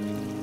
Mm-hmm.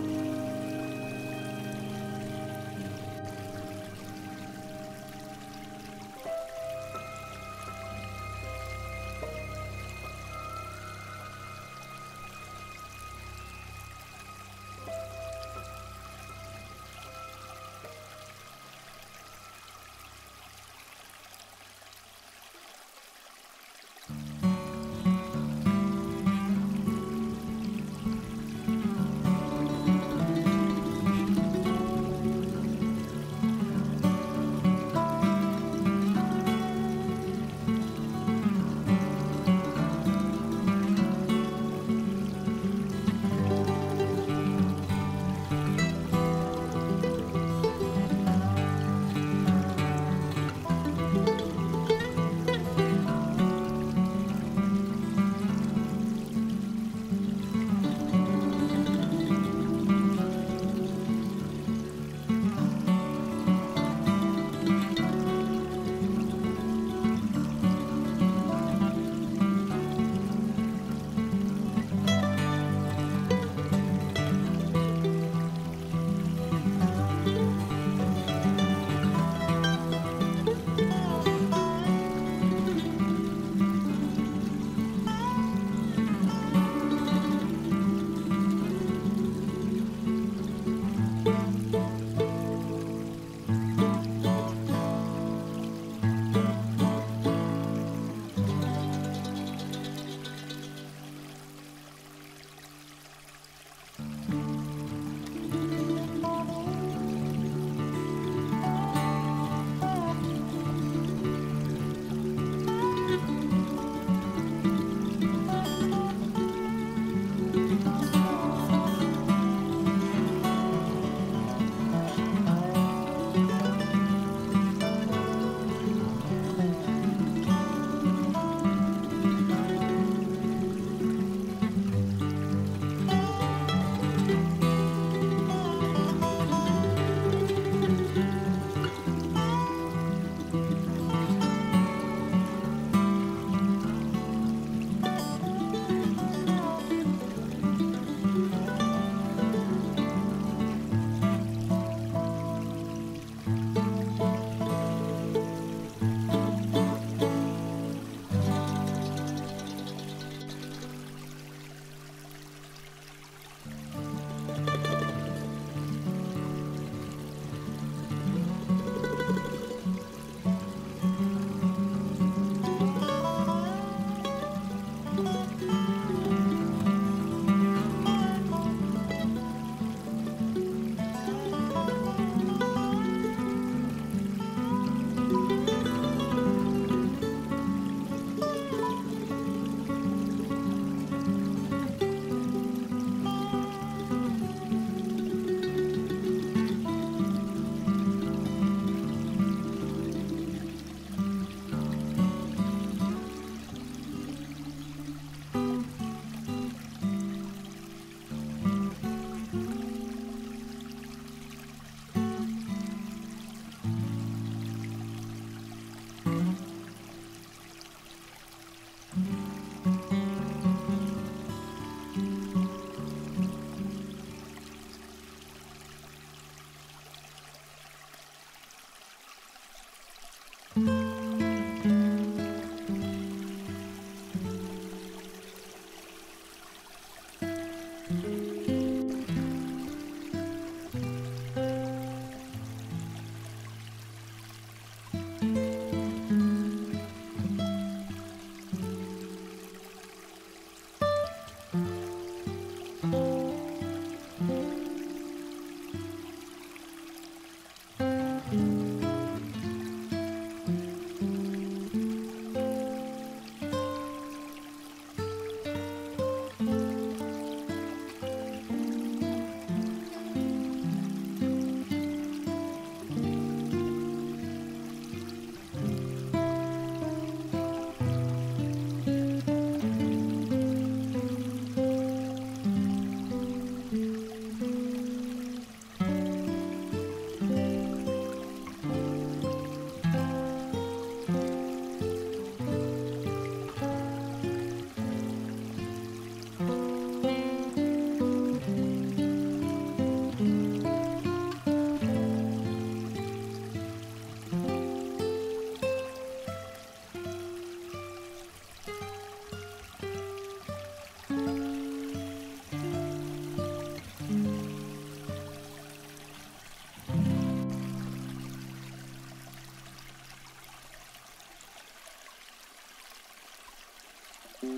Thank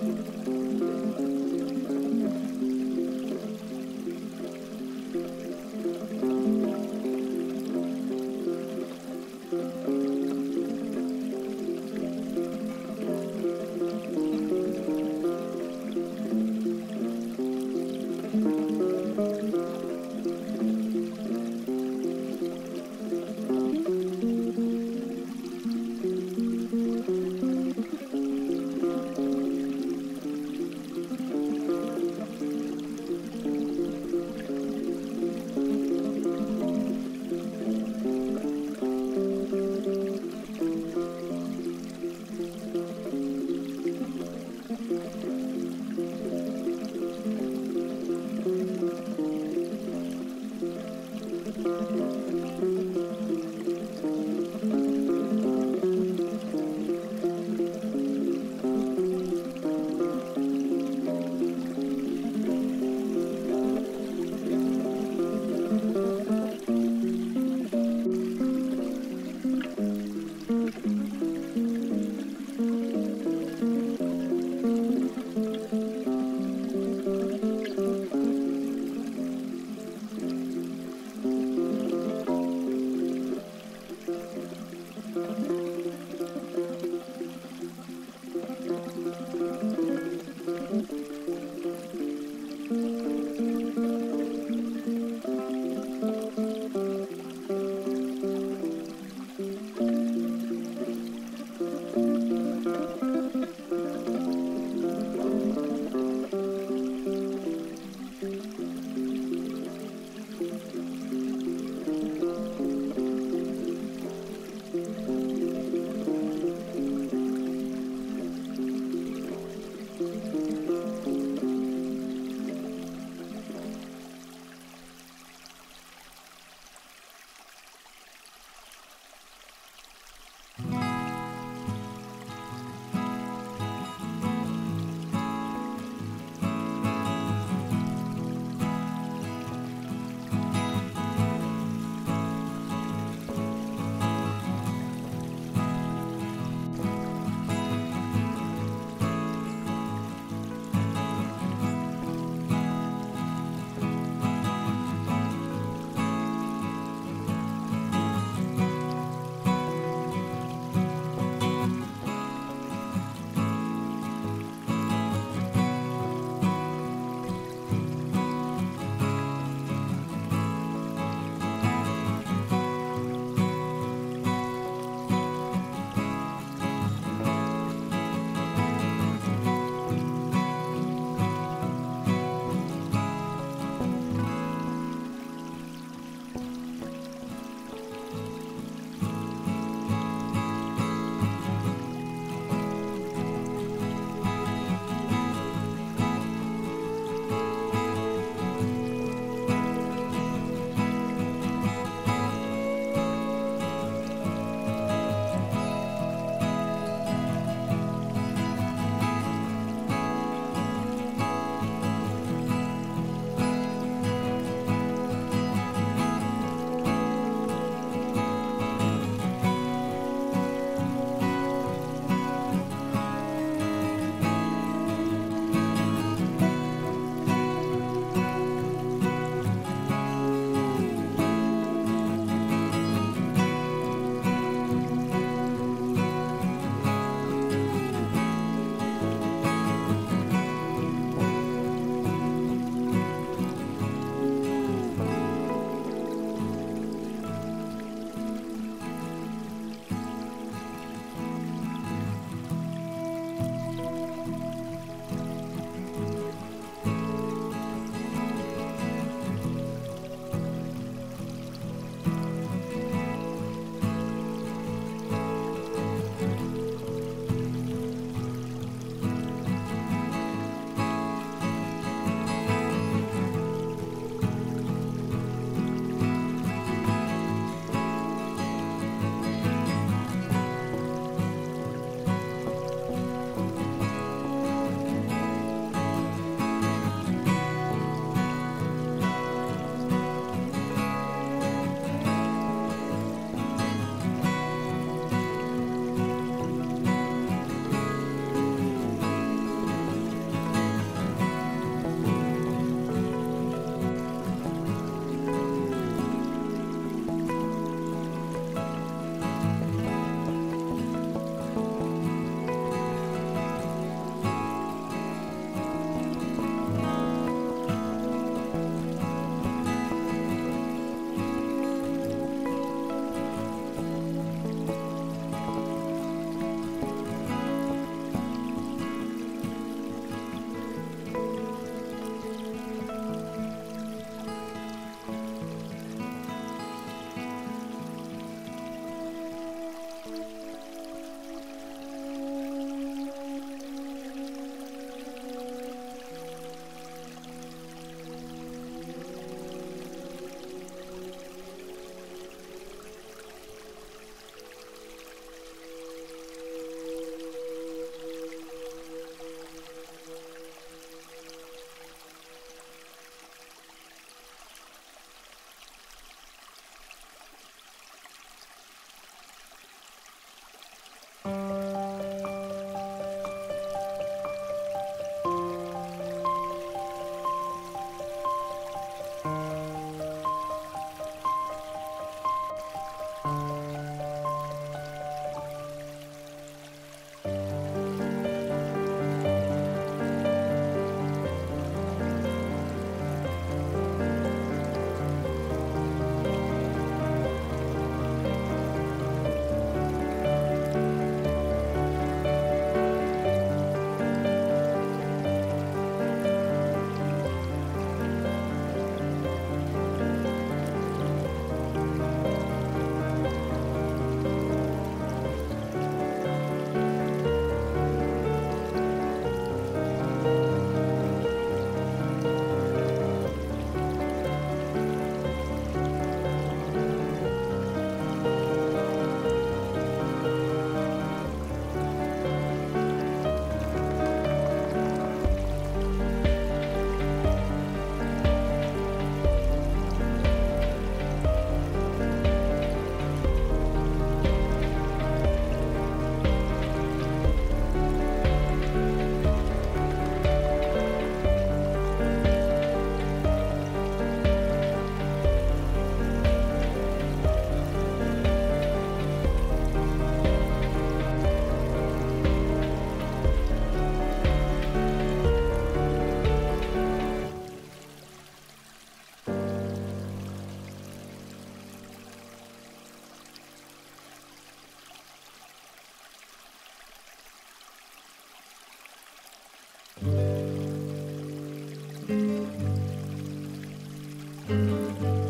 you. Música